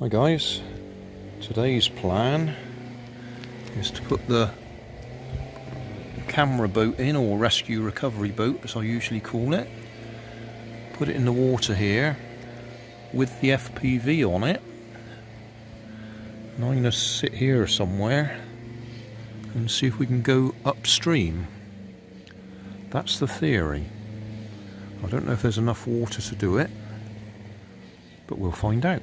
Hi guys, today's plan is to put the camera boat in, or rescue recovery boat as I usually call it. Put it in the water here with the FPV on it. And I'm going to sit here somewhere and see if we can go upstream. That's the theory. I don't know if there's enough water to do it, but we'll find out.